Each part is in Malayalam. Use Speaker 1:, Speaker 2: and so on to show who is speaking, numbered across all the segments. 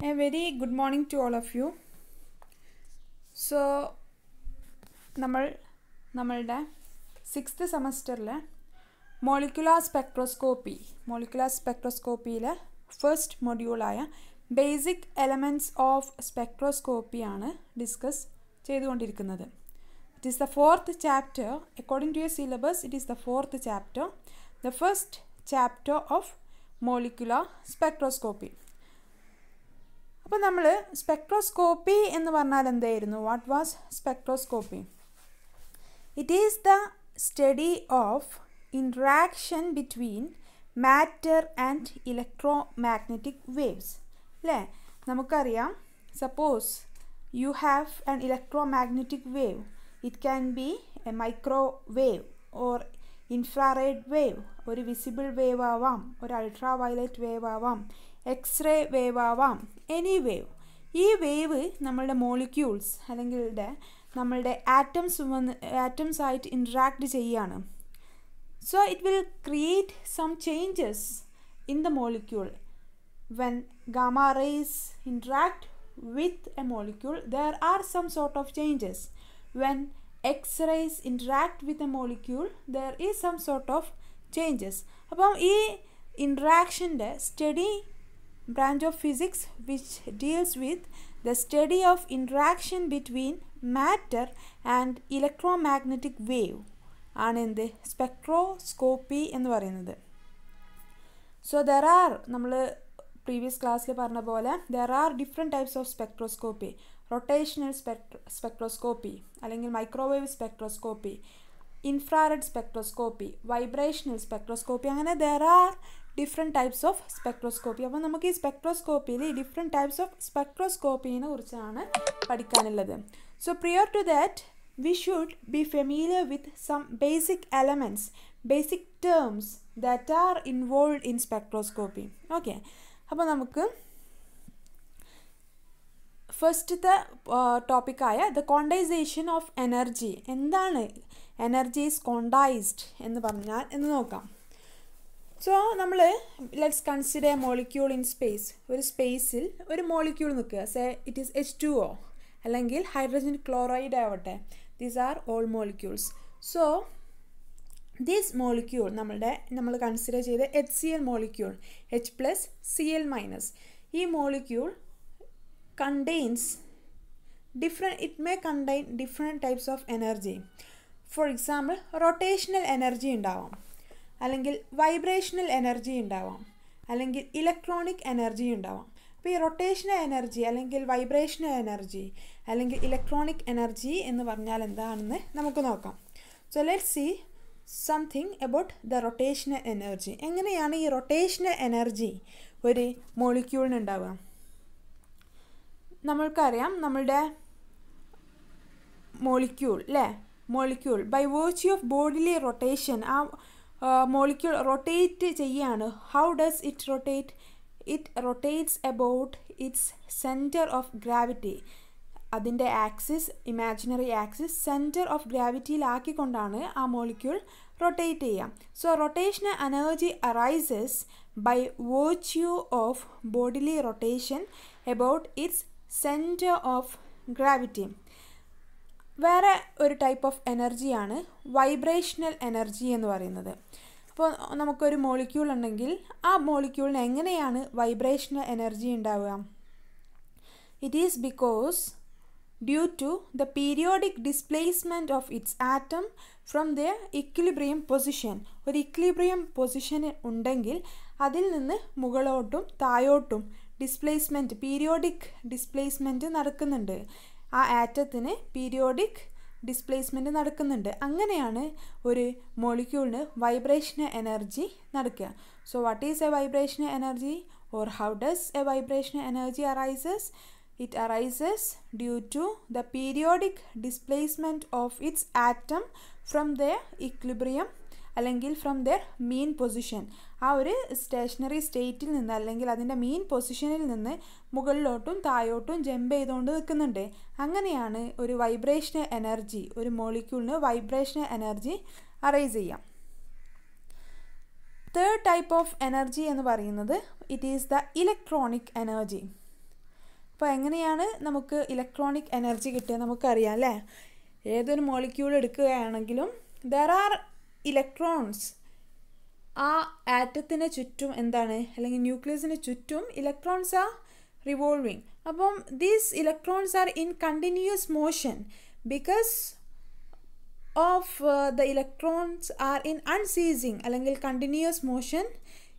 Speaker 1: A very good morning to all of you so നമ്മൾ നമ്മളുടെ സിക്സ്ത് സെമസ്റ്ററിൽ മോളിക്കുലാർ സ്പെക്ട്രോസ്കോപ്പി മോളിക്കുലാർ സ്പെക്ട്രോസ്കോപ്പിയിലെ ഫസ്റ്റ് മൊഡ്യൂളായ ബേസിക് എലമെന്റ്സ് ഓഫ് സ്പെക്ട്രോസ്കോപ്പിയാണ് ഡിസ്കസ് ചെയ്തുകൊണ്ടിരിക്കുന്നത്. It is the fourth chapter according to your syllabus it is the fourth chapter the first chapter of molecular spectroscopy അപ്പോൾ നമ്മൾ സ്പെക്ട്രോസ്കോപ്പി എന്ന് പറഞ്ഞാൽ എന്തായിരുന്നു? What was spectroscopy it is the study of interaction between matter and electromagnetic waves അല്ലേ നമുക്കറിയാം. Suppose you have an electromagnetic wave it can be a microwave or infrared wave ഒരു വിസിബിൾ വേവ് ആവാം. ഒരു അൾട്രാ വയലറ്റ് വേവ് ആവാം. എക്സ്റേ വേവ് ആവാം. എനി വേവ് ഈ വേവ് നമ്മളുടെ മോളിക്യൂൾസ് അല്ലെങ്കിൽ നമ്മളുടെ ആറ്റംസ് വന്ന് ആറ്റംസ് ആയിട്ട് ഇൻട്രാക്ട് ചെയ്യുകയാണ് so it will create some changes in the molecule when gamma rays interact with a molecule there are some sort of changes when X rays interact with a molecule there is some sort of changes അപ്പം ഈ ഇൻട്രാക്ഷന്റെ study branch of physics which deals with the study of interaction between matter and electromagnetic wave ആണ് എന്ത്? സ്പെക്ട്രോസ്കോപ്പി എന്ന് പറയുന്നത്. സോ ദർ ആർ നമ്മൾ പ്രീവിയസ് ക്ലാസ്സിൽ പറഞ്ഞ പോലെ there are different types of spectroscopy rotational spectro spectroscopy അല്ലെങ്കിൽ microwave spectroscopy infrared spectroscopy vibrational spectroscopy അങ്ങനെ there are different types of spectroscopy അപ്പോൾ നമുക്ക് ഈ സ്പെക്ട്രോസ്കോപ്പിയിൽ ഈ ഡിഫറെന്റ് ടൈപ്സ് ഓഫ് സ്പെക്ട്രോസ്കോപ്പിനെ കുറിച്ചാണ് പഠിക്കാനുള്ളത്. So prior to that we should be familiar with some basic elements basic terms that are involve in spectroscopy okay അപ്പോൾ നമുക്ക് ഫസ്റ്റത്തെ ടോപ്പിക്കായ ദ കോണ്ടൈസേഷൻ ഓഫ് എനർജി എന്താണ് എനർജി ഈസ് കോണ്ടൈസ്ഡ് എന്ന് പറഞ്ഞാൽ എന്ന് നോക്കാം. സോ നമ്മൾ let's consider a molecule in space ഒരു സ്പേസിൽ ഒരു മോളിക്യൂൾ നിൽക്കുക. Say it is H two O അല്ലെങ്കിൽ ഹൈഡ്രജൻ ക്ലോറൈഡ് ആവട്ടെ. These are all molecules so these molecule നമ്മളുടെ നമ്മൾ കൺസിഡർ ചെയ്ത H C L molecule H plus C L minus ഈ molecule contains different it may contain different types of energy for example rotational energy ഉണ്ടാവാം. അല്ലെങ്കിൽ വൈബ്രേഷണൽ എനർജി ഉണ്ടാവാം. അല്ലെങ്കിൽ ഇലക്ട്രോണിക് എനർജി ഉണ്ടാവാം. അപ്പോൾ ഈ റൊട്ടേഷണൽ എനർജി അല്ലെങ്കിൽ വൈബ്രേഷണൽ എനർജി അല്ലെങ്കിൽ ഇലക്ട്രോണിക് എനർജി എന്ന് പറഞ്ഞാൽ എന്താണെന്ന് നമുക്ക് നോക്കാം. So let see something about the rotational energy എങ്ങനെയാണ് ഈ റൊട്ടേഷണൽ എനർജി ഒരു മോളിക്യൂളിനുണ്ടാവുക നമ്മൾക്കറിയാം നമ്മളുടെ മോളിക്യൂൾ അല്ലേ molecule by virtue of bodily rotation ആ മോളിക്യൂൾ റൊട്ടേറ്റ് ചെയ്യാണ്. How does it rotate it rotates about its centre of gravity അതിന്റെ axis imaginary axis centre of ഗ്രാവിറ്റിയിലാക്കിക്കൊണ്ടാണ് ആ മോളിക്യൂൾ റൊട്ടേറ്റ് ചെയ്യാം. So rotational energy arises by virtue of bodily rotation about its centre of gravity വേറെ ഒരു ടൈപ്പ് ഓഫ് എനർജിയാണ് വൈബ്രേഷണൽ എനർജി എന്ന് പറയുന്നത്. അപ്പോൾ നമുക്കൊരു മോളിക്യൂൾ ഉണ്ടെങ്കിൽ ആ മോളിക്യൂളിന് എങ്ങനെയാണ് വൈബ്രേഷണൽ എനർജി ഉണ്ടാവുക? It is because due to the periodic displacement of its atom from the equilibrium position ഒരു ഇക്വിലിബ്രിയം പൊസിഷൻ ഉണ്ടെങ്കിൽ അതിൽ നിന്ന് മുകളോട്ടും താഴോട്ടും ഡിസ്പ്ലേസ്മെന്റ് പീരിയോഡിക് ഡിസ്പ്ലേസ്മെന്റ് നടക്കുന്നുണ്ട്. ആ ആറ്റത്തിന് പീരിയോഡിക് ഡിസ്പ്ലേസ്മെന്റ് നടക്കുന്നുണ്ട്. അങ്ങനെയാണ് ഒരു മോളിക്യൂളിന് വൈബ്രേഷൻ എനർജി നടക്കുക. So what is a vibration energy or how does a vibration energy arises it arises due to the periodic displacement of its atom from the equilibrium അല്ലെങ്കിൽ ഫ്രം ദർ മീൻ പൊസിഷൻ ആ ഒരു സ്റ്റേഷനറി സ്റ്റേറ്റിൽ നിന്ന് അല്ലെങ്കിൽ അതിന്റെ മീൻ പൊസിഷനിൽ നിന്ന് മുകളിലോട്ടും താഴോട്ടും ജമ്പ് ചെയ്തുകൊണ്ട് നിൽക്കുന്നുണ്ട്. അങ്ങനെയാണ് ഒരു വൈബ്രേഷണൽ എനർജി ഒരു മോളിക്യൂളിന് വൈബ്രേഷണൽ എനർജി അറൈസ് ചെയ്യാം. തേർഡ് ടൈപ്പ് ഓഫ് എനർജി എന്ന് പറയുന്നത് it is the electronic energy അപ്പോൾ എങ്ങനെയാണ് നമുക്ക് ഇലക്ട്രോണിക് എനർജി കിട്ടുക നമുക്കറിയാം അല്ലേ? ഏതൊരു മോളിക്യൂൾ എടുക്കുകയാണെങ്കിലും ദർ ആർ ഇലക്ട്രോൺസ്. ആ ആറ്റത്തിന് ചുറ്റും എന്താണ്? അല്ലെങ്കിൽ ന്യൂക്ലിയസിന് ചുറ്റും ഇലക്ട്രോൺസ് ആർ റിവോൾവിങ് അപ്പം these electrons are in continuous motion because of the electrons are in unceasing അല്ലെങ്കിൽ continuous motion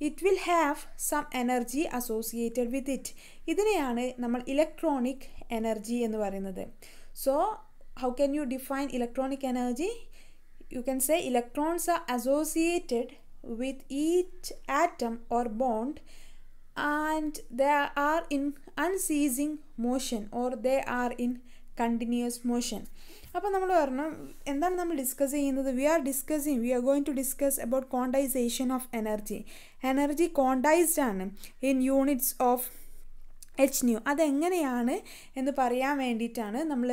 Speaker 1: it will have some energy associated with it ഇതിനെയാണ് നമ്മൾ ഇലക്ട്രോണിക് എനർജി എന്ന് പറയുന്നത്. So how can you define electronic energy you can say electrons are associated with each atom or bond and they are in unceasing motion or they are in continuous motion അപ്പോൾ നമ്മൾ പറഞ്ഞു എന്താണ് നമ്മൾ ഡിസ്കസ് ചെയ്യുന്നത്? We are discussing we are going to discuss about quantization of energy energy quantized ആണ് in units of H nu അതെങ്ങനെയാണ് എന്ന് പറയാൻ വേണ്ടിയിട്ടാണ് നമ്മൾ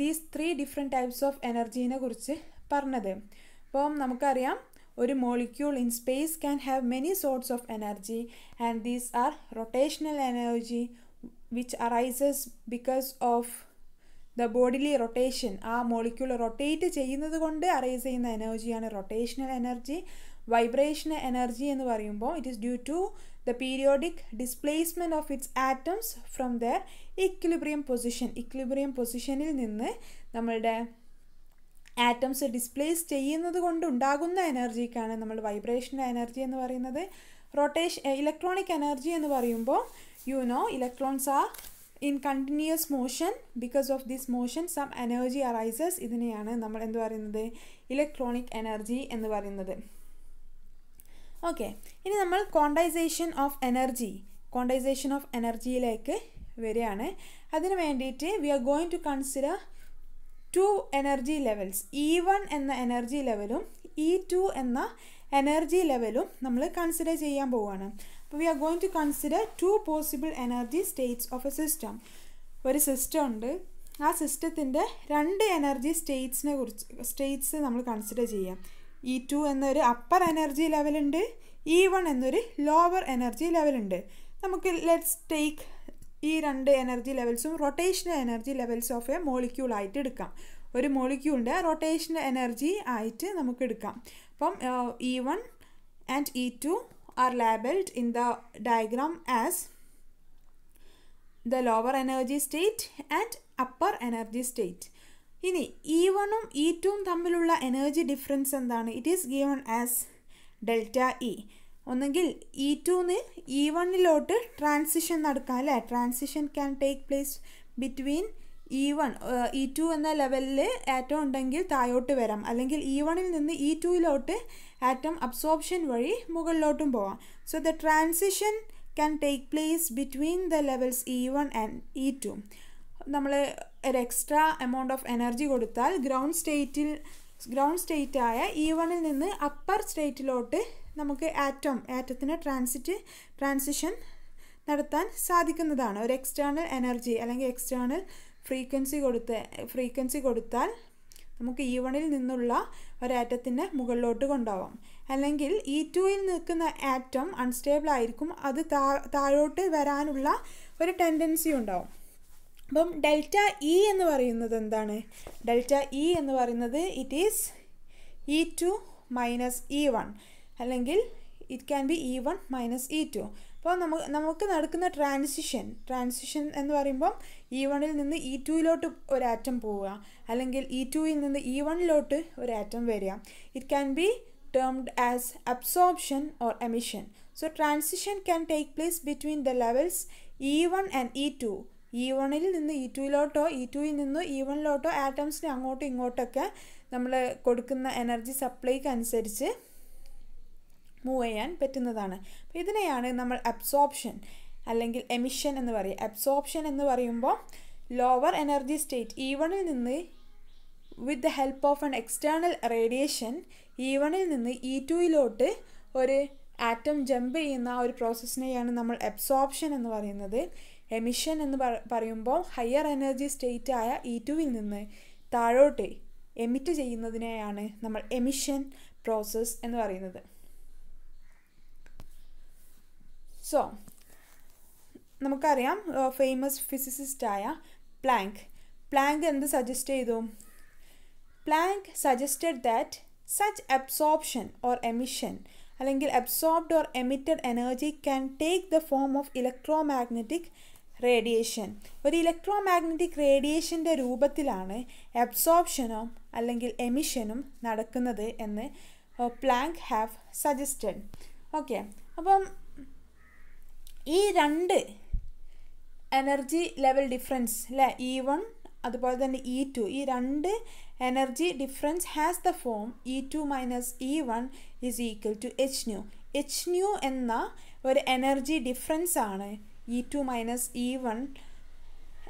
Speaker 1: these three different types of എനർജീനെ കുറിച്ച് പറഞ്ഞത്. അപ്പം നമുക്കറിയാം ഒരു molecule in space can have many sorts of energy and these are rotational energy which arises because of the bodily rotation ആ മോളിക്യൂൾ റൊട്ടേറ്റ് ചെയ്യുന്നത് കൊണ്ട് അറൈസ് ചെയ്യുന്ന എനർജിയാണ് റൊട്ടേഷണൽ എനർജി വൈബ്രേഷണൽ എനർജി എന്ന് പറയുമ്പോൾ it is due to the periodic displacement of its atoms from their equilibrium position equilibrium പൊസിഷനിൽ നിന്ന് നമ്മളുടെ ആറ്റംസ് ഡിസ്പ്ലേസ് ചെയ്യുന്നത് കൊണ്ട് ഉണ്ടാകുന്ന എനർജിക്കാണ് നമ്മൾ വൈബ്രേഷൻ എനർജി എന്ന് പറയുന്നത്. റൊട്ടേഷൻ ഇലക്ട്രോണിക് എനർജി എന്ന് പറയുമ്പോൾ you know electrons are in continuous motion because of this motion some energy arises ഇതിനെയാണ് നമ്മൾ എന്ത് പറയുന്നത്? ഇലക്ട്രോണിക് എനർജി എന്ന് പറയുന്നത്. ഓക്കെ ഇനി നമ്മൾ quantization of energy quantization of എനർജിയിലേക്ക് വരികയാണ്. അതിന് വേണ്ടിയിട്ട് we are going to consider two energy levels E one എന്ന എനർജി ലെവലും ഇ ടു എന്ന എനർജി ലെവലും നമ്മൾ കൺസിഡർ ചെയ്യാൻ പോവുകയാണ്. അപ്പോൾ we are going to consider two possible energy states of a system ഒരു സിസ്റ്റം ഉണ്ട്. ആ സിസ്റ്റത്തിന്റെ രണ്ട് എനർജി സ്റ്റേറ്റ്സിനെ കുറിച്ച് സ്റ്റേറ്റ്സ് നമ്മൾ കൺസിഡർ ചെയ്യാം. ഇ ടു എന്നൊരു അപ്പർ എനർജി ലെവലുണ്ട് ഇ വൺ എന്നൊരു ലോവർ എനർജി ലെവലുണ്ട് നമുക്ക് ലെറ്റ്സ് ടേക്ക് ഈ രണ്ട് energy ലെവൽസും rotational energy levels of a molecule ആയിട്ട് എടുക്കാം. ഒരു മോളിക്യൂളിന്റെ റൊട്ടേഷണൽ എനർജി ആയിട്ട് നമുക്ക് എടുക്കാം. അപ്പം E one and E two are labelled in the diagram as the lower energy state and upper energy state ഇനി ഇ വണ്ണും ഇ ടുവും തമ്മിലുള്ള എനർജി ഡിഫറൻസ് എന്താണ്? It is given as delta E ഒന്നെങ്കിൽ ഇ ടുന്ന് ഇ വണ്ണിലോട്ട് ട്രാൻസിഷൻ നടക്കാം അല്ലേ? Transition can take place between E one E two എന്ന ലെവലിൽ ആറ്റം ഉണ്ടെങ്കിൽ താഴോട്ട് വരാം. അല്ലെങ്കിൽ ഇ വണ്ണിൽ നിന്ന് ഇ ടുയിലോട്ട് ആറ്റം അബ്സോർപ്ഷൻ വഴി മുകളിലോട്ടും പോവാം. So the transition can take place between the levels E one and E two നമ്മൾ ഒരു എക്സ്ട്രാ എമൗണ്ട് ഓഫ് എനർജി കൊടുത്താൽ ഗ്രൗണ്ട് സ്റ്റേറ്റിൽ ഗ്രൗണ്ട് സ്റ്റേറ്റായ ഇ വണ്ണിൽ നിന്ന് അപ്പർ സ്റ്റേറ്റിലോട്ട് നമുക്ക് ആറ്റം ആറ്റത്തിന് ട്രാൻസിറ്റ് ട്രാൻസിഷൻ നടത്താൻ സാധിക്കുന്നതാണ്. ഒരു എക്സ്റ്റേണൽ എനർജി അല്ലെങ്കിൽ എക്സ്റ്റേണൽ ഫ്രീക്വൻസി കൊടുത്ത് ഫ്രീക്വൻസി കൊടുത്താൽ നമുക്ക് ഇ വണിൽ നിന്നുള്ള ഒരു ആറ്റത്തിനെ മുകളിലോട്ട് കൊണ്ടുപോകാം. അല്ലെങ്കിൽ ഇ ടുവിൽ നിൽക്കുന്ന ആറ്റം അൺസ്റ്റേബിൾ ആയിരിക്കും. അത് താഴോട്ട് വരാനുള്ള ഒരു ടെൻഡൻസി ഉണ്ടാവും. അപ്പം ഡെൽറ്റ ഇ എന്ന് പറയുന്നത് എന്താണ്? ഡെൽറ്റ ഇ എന്ന് പറയുന്നത് it is E two minus E one അല്ലെങ്കിൽ it can be E one minus E two അപ്പോൾ നമുക്ക് നമുക്ക് നടക്കുന്ന ട്രാൻസിഷൻ ട്രാൻസിഷൻ എന്ന് പറയുമ്പം ഇ വണ്ണിൽ നിന്ന് ഇ ടുയിലോട്ട് ഒരു ആറ്റം പോവുക. അല്ലെങ്കിൽ ഇ ടുയിൽ നിന്ന് ഇ വണ്ണിലോട്ട് ഒരു ആറ്റം വരിക. It can be termed as absorption or emission so transition can take place between the levels E one and E two E വണ്ണിൽ നിന്ന് ഇ ടുയിലോട്ടോ ഇ ടുയിൽ നിന്ന് ഇ വണ്ണിലോട്ടോ ആറ്റംസിനെ അങ്ങോട്ടും ഇങ്ങോട്ടൊക്കെ നമ്മൾ കൊടുക്കുന്ന എനർജി സപ്ലൈക്ക് അനുസരിച്ച് മൂവ് ചെയ്യാൻ പറ്റുന്നതാണ്. അപ്പോൾ ഇതിനെയാണ് നമ്മൾ അബ്സോർപ്ഷൻ അല്ലെങ്കിൽ എമിഷൻ എന്ന് പറയും അബ്സോർപ്ഷൻ എന്ന് പറയുമ്പോൾ ലോവർ എനർജി സ്റ്റേറ്റ് ഇ വണിൽ നിന്ന് with the help of an external radiation E വണിൽ നിന്ന് ഇ ടുയിലോട്ട് ഒരു ആറ്റം ജമ്പ് ചെയ്യുന്ന ആ ഒരു പ്രോസസ്സിനെയാണ് നമ്മൾ അബ്സോർപ്ഷൻ എന്ന് പറയുന്നത്. എമിഷൻ എന്ന് പറയുമ്പോൾ ഹയർ എനർജി സ്റ്റേറ്റ് ആയ ഇ ടുവിൽ നിന്ന് താഴോട്ട് എമിറ്റ് ചെയ്യുന്നതിനെയാണ് നമ്മൾ എമിഷൻ പ്രോസസ്സ് എന്ന് പറയുന്നത്. സോ നമുക്കറിയാം ഫേമസ് ഫിസിസിസ്റ്റായ പ്ലാങ്ക് പ്ലാങ്ക് എന്ത് സജസ്റ്റ് ചെയ്തു? Planck suggested that such absorption or emission അല്ലെങ്കിൽ absorbed or emitted energy can take the form of electromagnetic radiation ഒരു ഇലക്ട്രോ മാഗ്നറ്റിക് റേഡിയേഷന്റെ രൂപത്തിലാണ് അബ്സോർപ്ഷനും അല്ലെങ്കിൽ എമിഷനും നടക്കുന്നത് എന്ന് പ്ലാങ്ക് ഹാവ് സജസ്റ്റഡ് ഓക്കെ അപ്പം ഈ രണ്ട് എനർജി ലെവൽ ഡിഫറൻസ് അല്ലേ ഇ വൺ അതുപോലെ തന്നെ ഇ ടു ഈ രണ്ട് energy difference has the form E two minus E one is equal to H nu H nu എന്ന ഒരു എനർജി ഡിഫറൻസ് ആണ് E two minus E one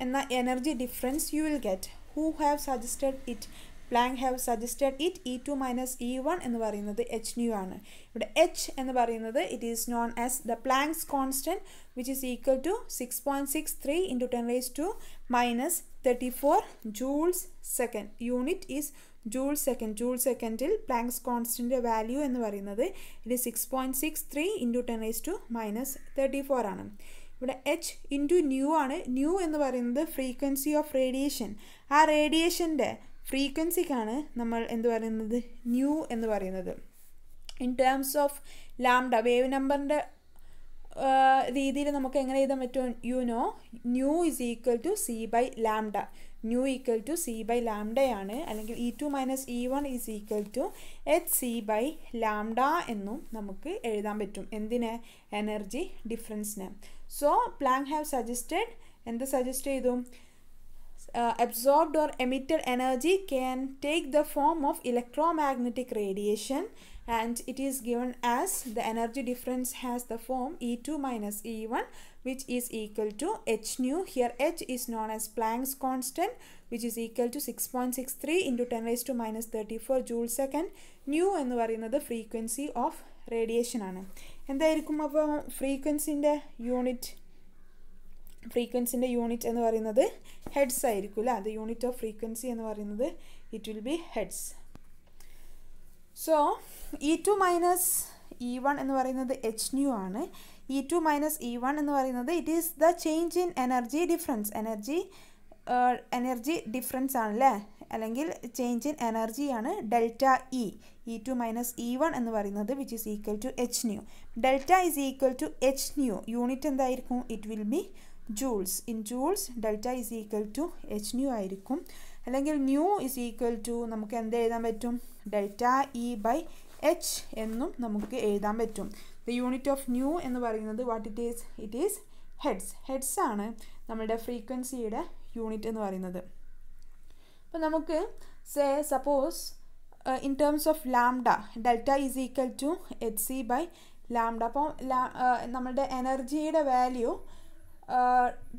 Speaker 1: എന്ന energy difference you will get who have suggested it Planck have suggested it E two minus E one എന്ന് പറയുന്നത് എച്ച് ന്യൂ ആണ്. ഇവിടെ എച്ച് എന്ന് പറയുന്നത് it is known as the Planck's constant which is equal to six point six three into ten raise to minus thirty four joules second unit is joule second joule സെക്കൻഡിൽ പ്ലാങ്സ് കോൺസ്റ്റന്റെ വാല്യൂ എന്ന് പറയുന്നത് ഇത് six point six three into ten raise to minus thirty four ആണ്. ഇവിടെ എച്ച് ഇന്റു ന്യൂ ആണ്. ന്യൂ എന്ന് പറയുന്നത് ഫ്രീക്വൻസി ഓഫ് റേഡിയേഷൻ ആ റേഡിയേഷന്റെ ഫ്രീക്വൻസിക്കാണ് നമ്മൾ എന്ത് പറയുന്നത്? ന്യൂ എന്ന് പറയുന്നത്. In terms of lambda wave നമ്പറിന്റെ രീതിയിൽ നമുക്ക് എങ്ങനെ എഴുതാൻ പറ്റും? You know nu is equal to c by lambda nu equal to c by ലാംഡയാണ് അല്ലെങ്കിൽ E two minus E one is equal to h c by lambda എന്നും നമുക്ക് എഴുതാൻ പറ്റും. എന്തിന്? എനർജി ഡിഫറൻസിന് സോ പ്ലാങ് ഹാവ് സജസ്റ്റഡ് എന്ത് സജസ്റ്റ് ചെയ്തു? Uh, absorbed or emitted energy can take the form of electromagnetic radiation and it is given as the energy difference has the form E2 minus E1 which is equal to h nu here h is known as Planck's constant which is equal to 6.63 into 10 raised to minus 34 joule second nu എന്ന് പറയുന്നത് ഫ്രീക്വൻസി ഓഫ് റേഡിയേഷൻ ആണ് എന്തായിരിക്കും അപ്പോൾ ഫ്രീക്വൻസിന്റെ യൂണിറ്റ് ഫ്രീക്വൻസിന്റെ യൂണിറ്റ് എന്ന് പറയുന്നത് ഹെഡ്സ് ആയിരിക്കും അല്ലേ അത് യൂണിറ്റ് ഓഫ് ഫ്രീക്വൻസി എന്ന് പറയുന്നത് it will be hertz so E two minus E one എന്ന് പറയുന്നത് എച്ച് ന്യൂ ആണ്. E two minus E one എന്ന് പറയുന്നത് it is the change in energy difference energy energy difference ആണല്ലേ? അല്ലെങ്കിൽ ചേഞ്ച് ഇൻ എനർജിയാണ് delta E E two minus E one എന്ന് പറയുന്നത് which is equal to h nu delta is equal to h nu unit എന്തായിരിക്കും? It will be joules in joules delta is equal to h nu ആയിരിക്കും. അല്ലെങ്കിൽ ന്യൂ ഇസ് ഈക്വൽ ടു നമുക്ക് എന്ത് എഴുതാൻ പറ്റും? ഡെൽറ്റ ഇ ബൈ എച്ച് എന്നും നമുക്ക് എഴുതാൻ പറ്റും. ദ യൂണിറ്റ് ഓഫ് ന്യൂ എന്ന് പറയുന്നത് what it is it is hertz hertz ആണ് നമ്മുടെ ഫ്രീക്വൻസിയുടെ യൂണിറ്റ് എന്ന് പറയുന്നത്. അപ്പോൾ നമുക്ക് say suppose in terms of lambda delta is equal to h c by lambda അപ്പോൾ നമ്മുടെ എനർജിയുടെ value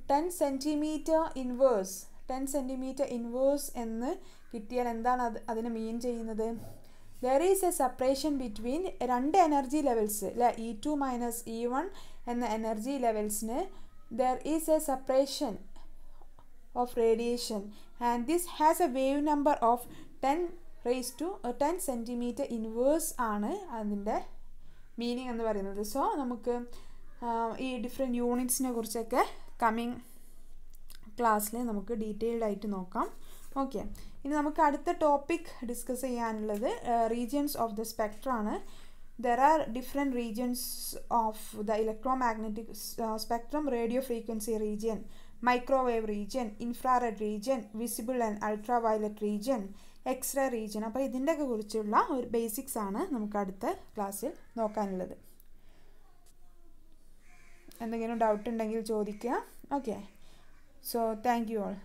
Speaker 1: ten centimetre inverse ten centimetre inverse എന്ന് കിട്ടിയാൽ എന്താണ് അത് അതിനെ മീൻ ചെയ്യുന്നത്? There is a separation between രണ്ട് എനർജി ലെവൽസ് അല്ലെ E two minus E one എന്ന energy ലെവൽസിന് there is a separation of radiation and this has a wave number of ten raise to ten centimetre inverse ആണ് അതിന്റെ മീനിങ് എന്ന് പറയുന്നത്. സോ നമുക്ക് ഈ ഡിഫറെന്റ് യൂണിറ്റ്സിനെ കുറിച്ചൊക്കെ കമ്മിങ് ക്ലാസ്സിൽ നമുക്ക് ഡീറ്റെയിൽഡ് ആയിട്ട് നോക്കാം. ഓക്കെ ഇനി നമുക്ക് അടുത്ത ടോപ്പിക് ഡിസ്കസ് ചെയ്യാനുള്ളത് regions of the സ്പെക്ട്രാണ് there are different regions of the electromagnetic spectrum radio frequency region microwave region infrared region visible and ultraviolet region X-ray region അപ്പോൾ ഇതിന്റെയൊക്കെ കുറിച്ചുള്ള ഒരു ബേസിക്സ് ആണ് നമുക്ക് അടുത്ത ക്ലാസ്സിൽ നോക്കാനുള്ളത്. എന്തെങ്കിലും ഡൗട്ട് ഉണ്ടെങ്കിൽ ചോദിക്കുക. Okay so thank you all